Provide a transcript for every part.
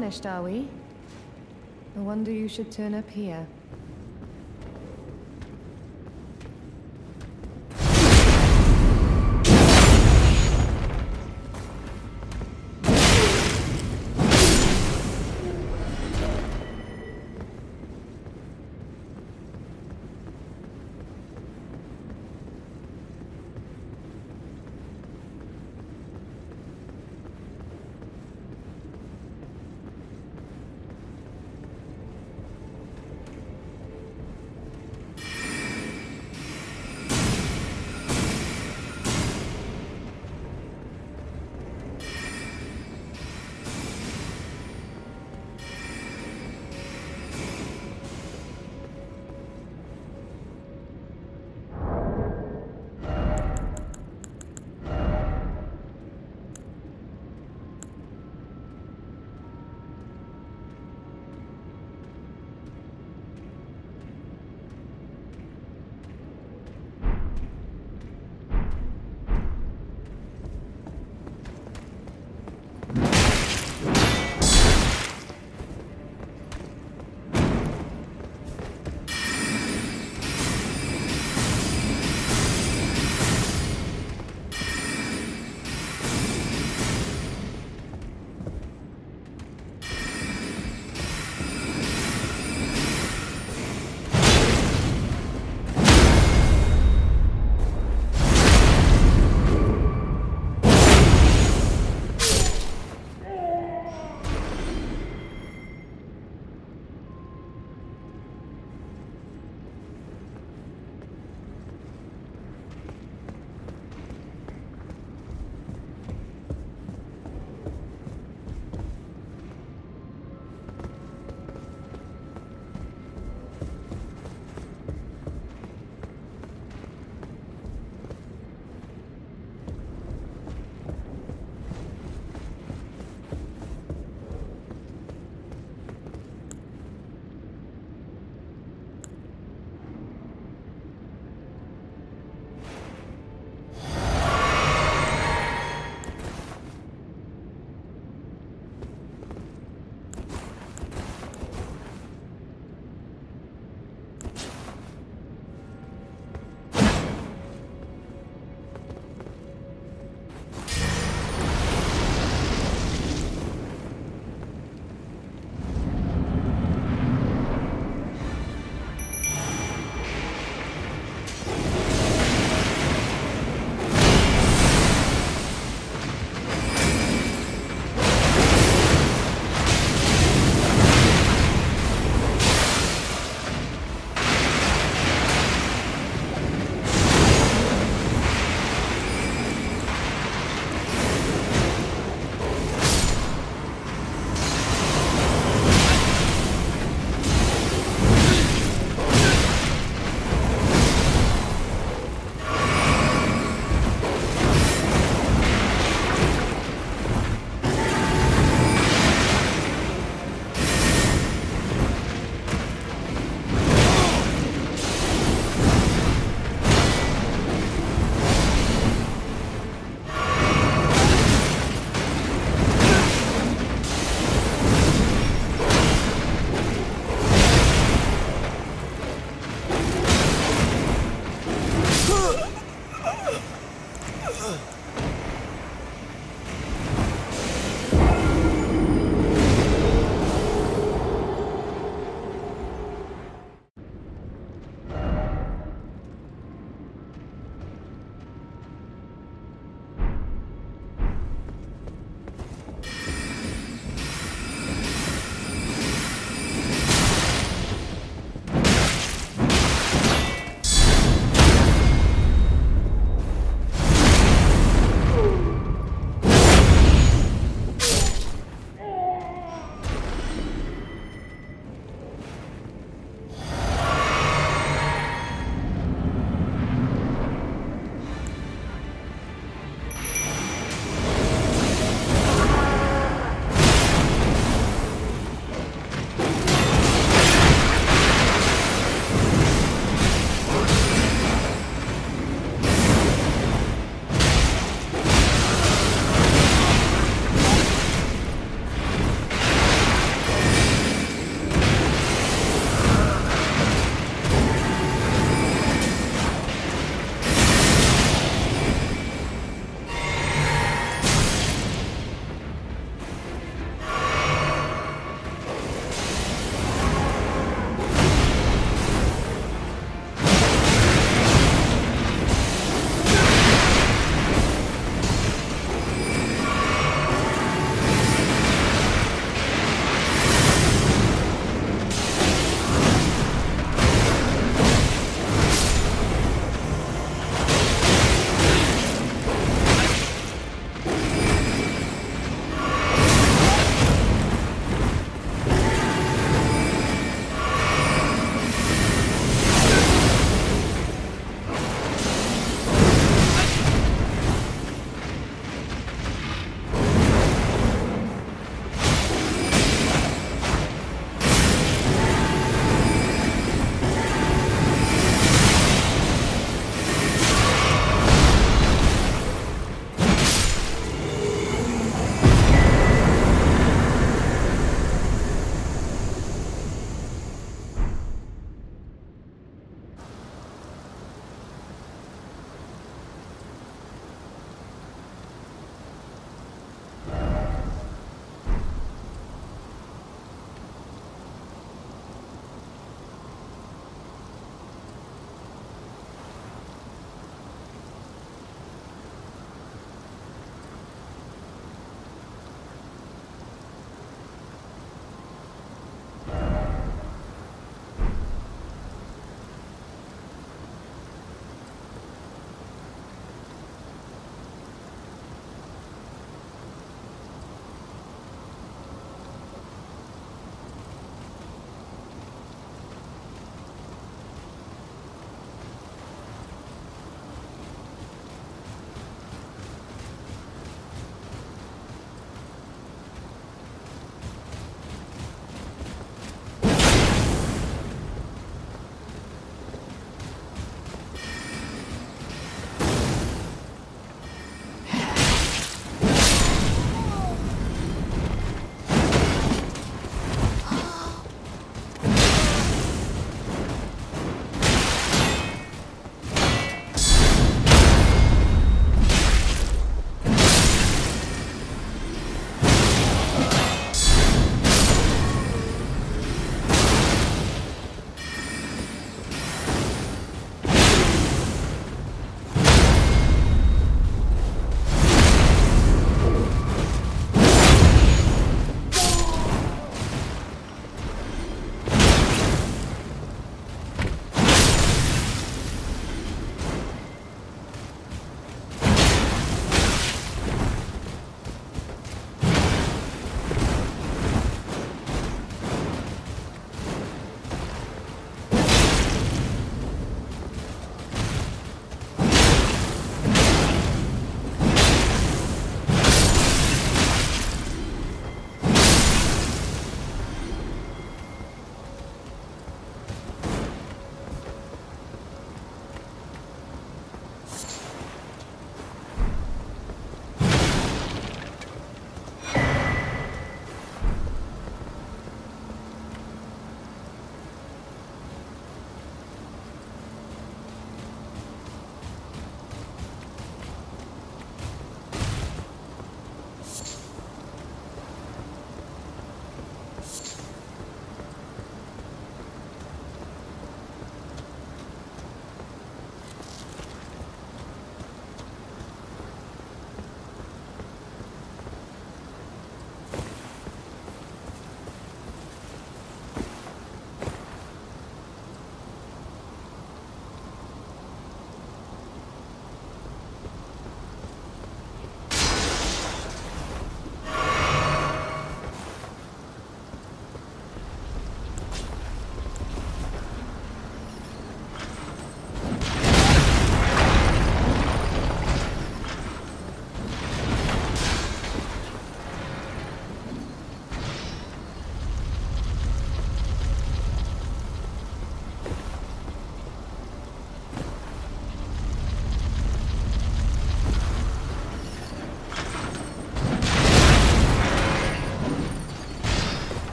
Tarnished, are we? No wonder you should turn up here.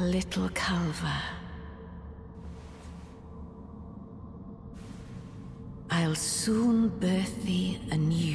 Little Calva. I'll soon birth thee anew,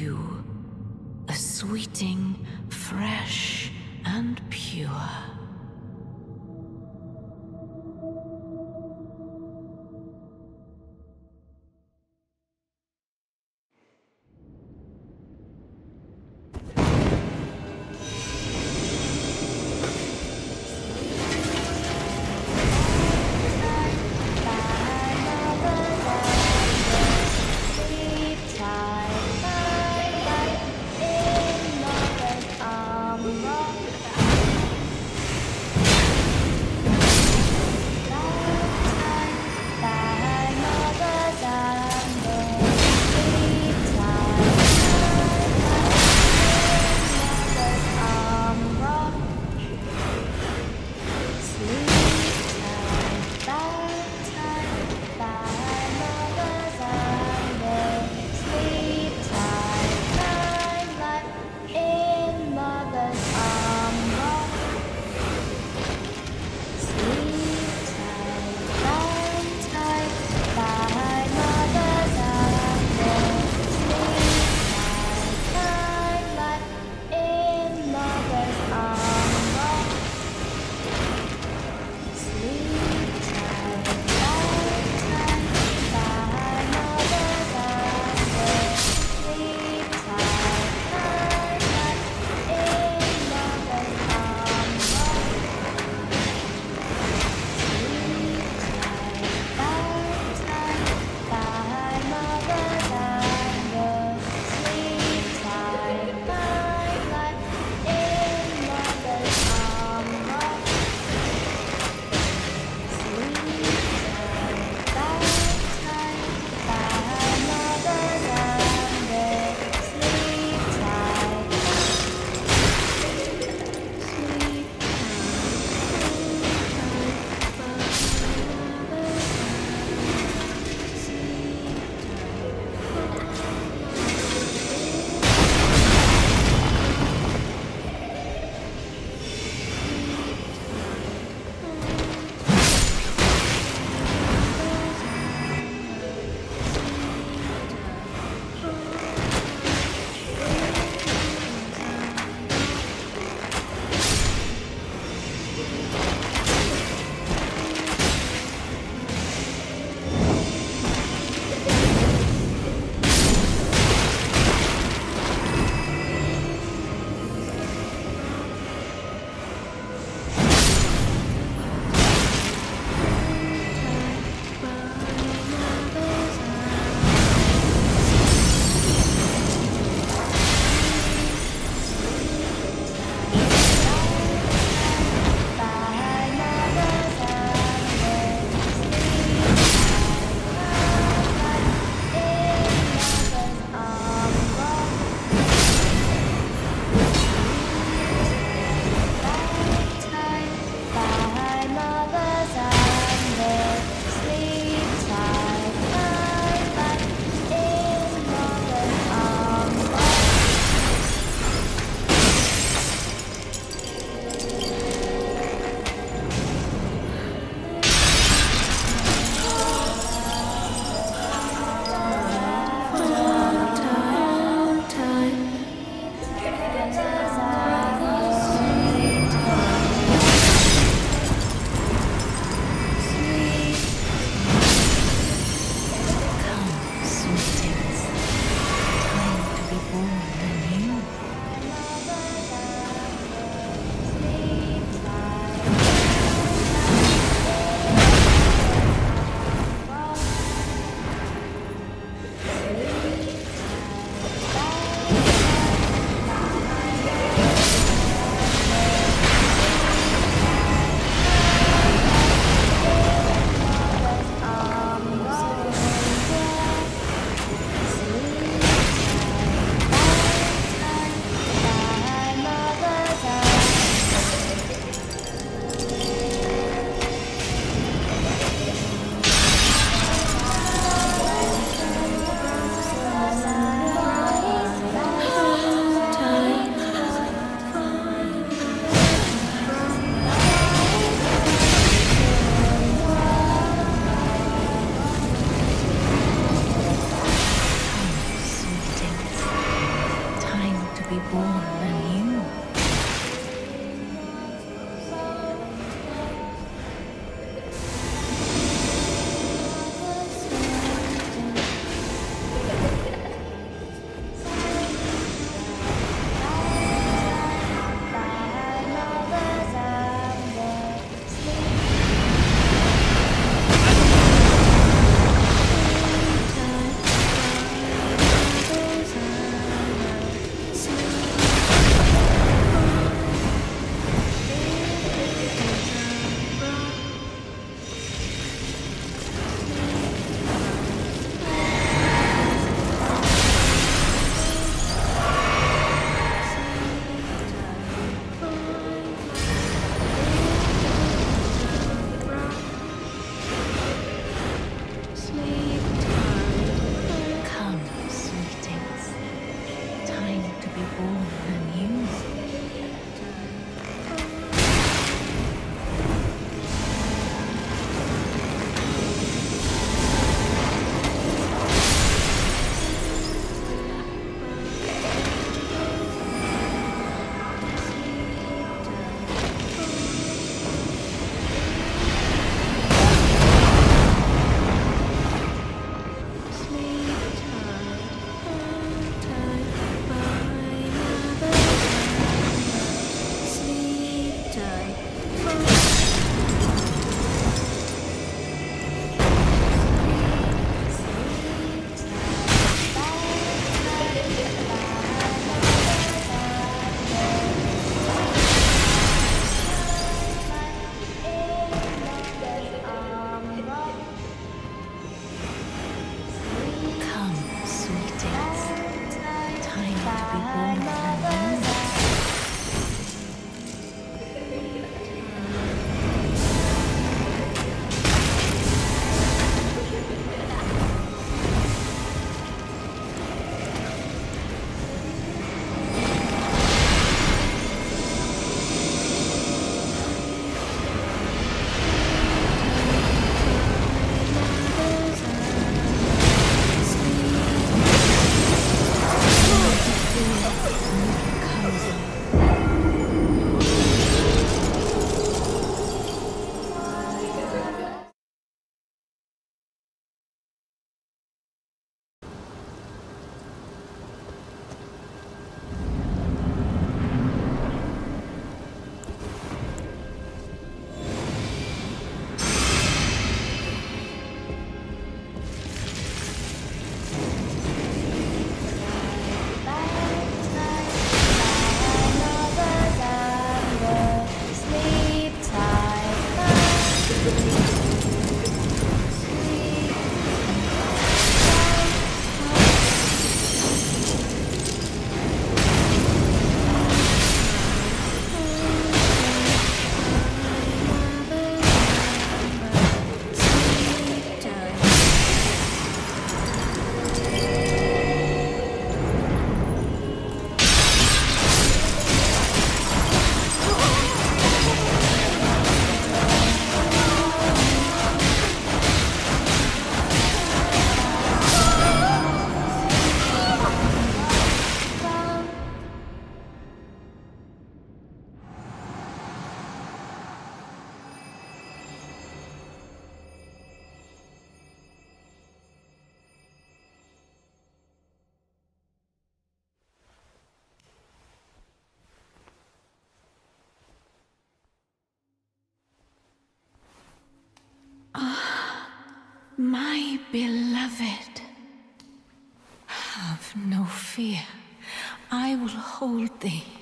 will hold thee.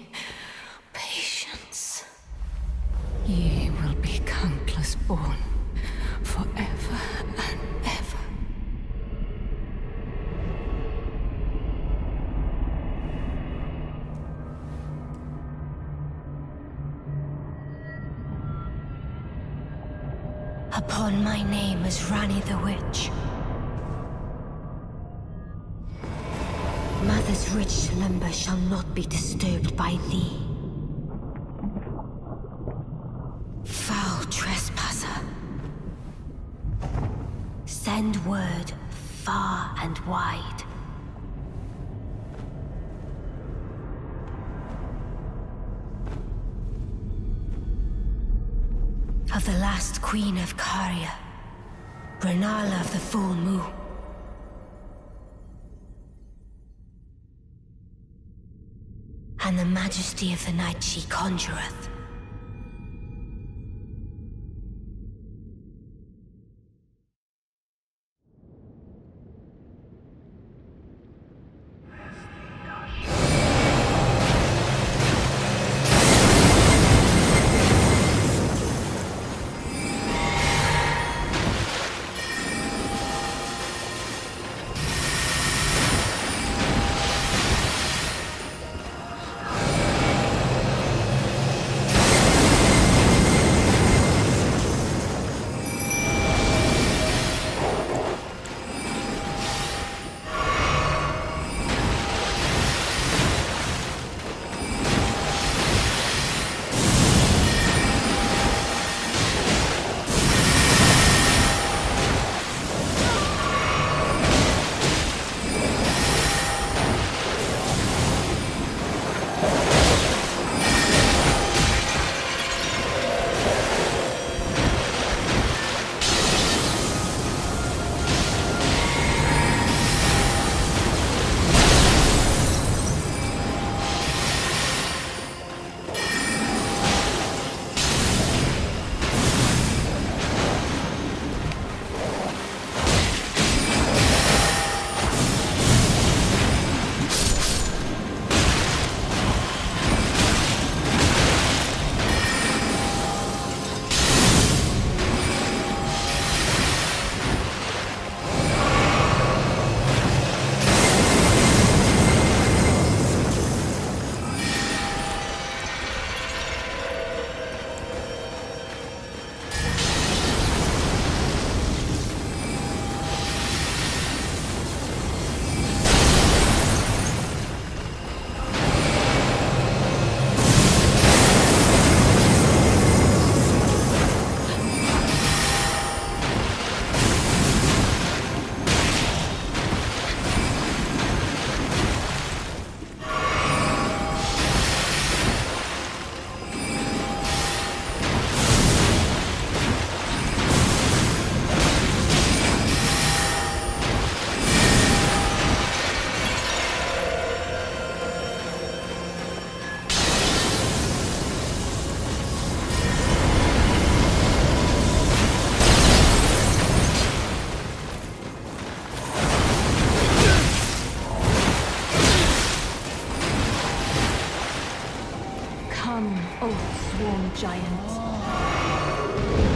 Send word far and wide. Of the last queen of Caria, Rennala of the full moon. And the majesty of the night she conjureth. Come, oath sworn giants.